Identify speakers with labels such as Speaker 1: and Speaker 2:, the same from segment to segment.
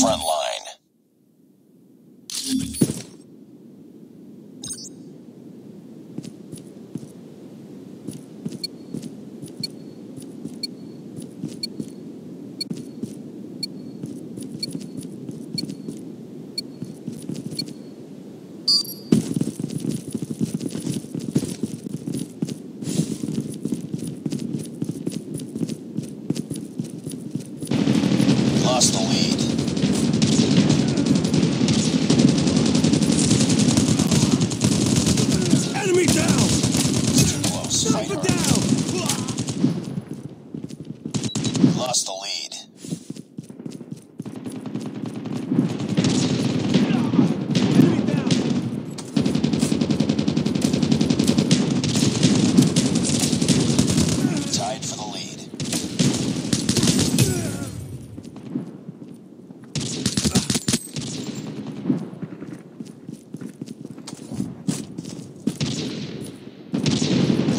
Speaker 1: front line. Lost the lead.
Speaker 2: Enemy down!
Speaker 1: It's too close. Fight
Speaker 2: Sniper
Speaker 1: hard.
Speaker 2: down!
Speaker 1: Lost the lead. Tied for the lead.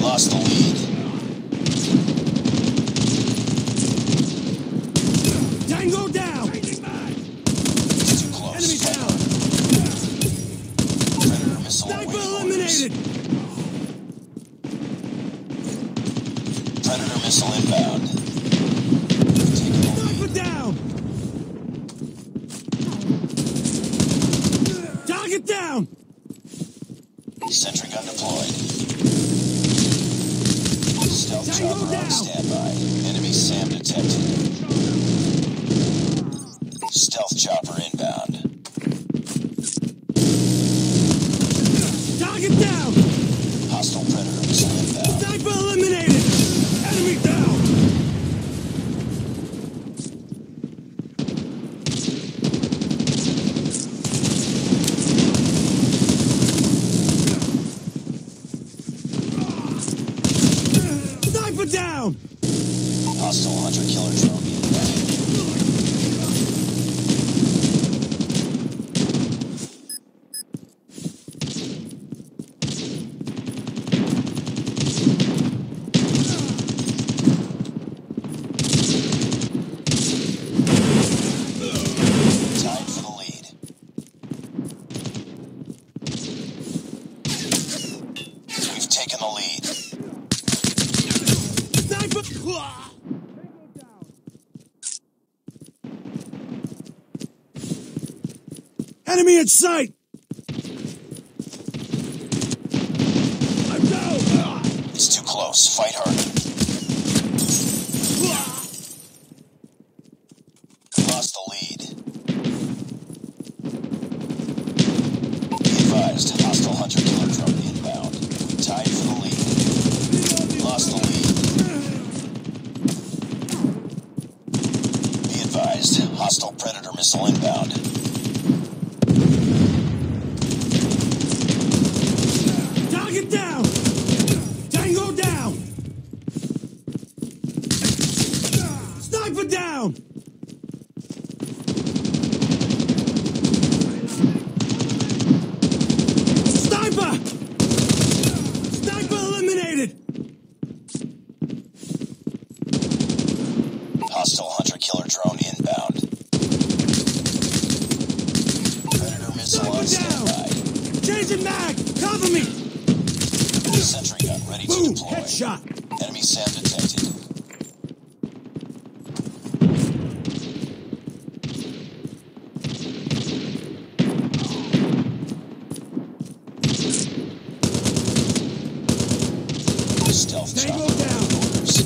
Speaker 1: Lost the lead.
Speaker 2: Tango down!
Speaker 1: It's too close.
Speaker 2: Enemy
Speaker 1: Fight
Speaker 2: down!
Speaker 1: hard. Predator missile
Speaker 2: Sniper
Speaker 1: awaiting orders.
Speaker 2: eliminated!
Speaker 1: Missile inbound.
Speaker 2: Sniper down! Target down!
Speaker 1: Sentry gun deployed. Stealth chopper on standby. Enemy SAM detected. Stealth chopper inbound.
Speaker 2: Target down!
Speaker 1: Hostile predator missile inbound.
Speaker 2: Sniper eliminated! Enemy down! Sniper down!
Speaker 1: Hostile hunter killer drone inbound. Tied for the lead. We've taken the lead.
Speaker 2: Sniper! Enemy in sight! I'm down!
Speaker 1: It's too close. Fight harder. Lost the lead. Be advised, hostile hunter killer drone inbound. Tied for the lead. Lost the lead. Be advised, hostile predator missile inbound.
Speaker 2: Target down! Tango down! Sniper down! Sniper! Sniper eliminated!
Speaker 1: Hostile hunter killer drone inbound. Predator missile on
Speaker 2: Sniper down!
Speaker 1: standby.
Speaker 2: Changing mag! Cover me!
Speaker 1: Sentry gun ready to
Speaker 2: Boom!
Speaker 1: deploy.
Speaker 2: Headshot!
Speaker 1: Enemy SAM detected. Stealth chopper
Speaker 2: down.
Speaker 1: orders.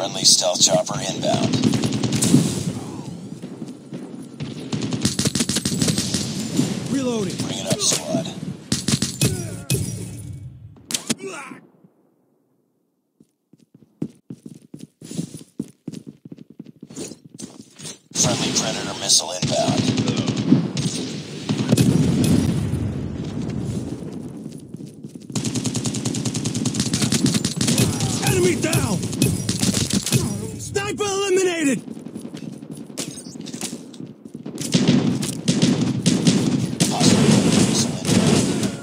Speaker 1: Friendly stealth chopper inbound.
Speaker 2: Reloading!
Speaker 1: Bring it up, squad. Friendly predator missile inbound.
Speaker 2: Enemy down! Sniper eliminated!
Speaker 1: Hostile predator missile inbound.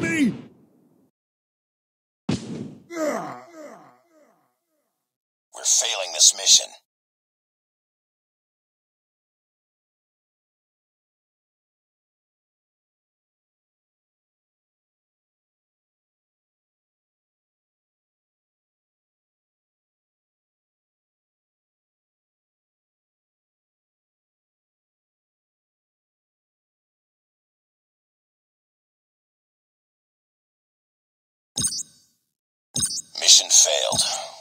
Speaker 2: Me!
Speaker 1: We're failing this mission. Mission failed.